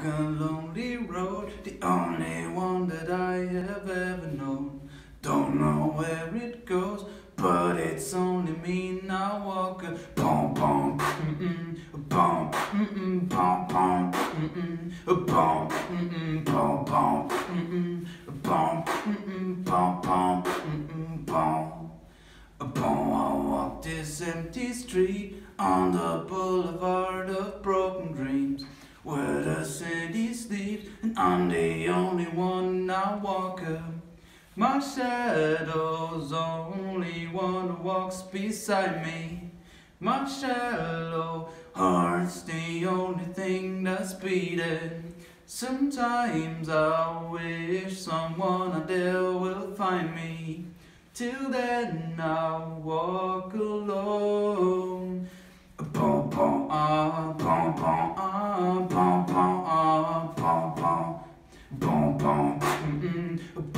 walk a lonely road, the only one that I have ever known. Don't know where it goes, but it's only me now. Walk a pom pom, mm mm, pom, mm mm, pom pom, mm mm, pom, mm mm, pom pom, mm mm, pom, mm mm, pom pom, pom. Upon I walk this empty street on the boulevard of broken dreams city sleeps and I'm the only one now walker. My shadow's only one who walks beside me. My shallow heart's the only thing that's beating. Sometimes I wish someone out there will find me. Till then I'll walk alone. Pom pom ah, pom pom ah, pom pom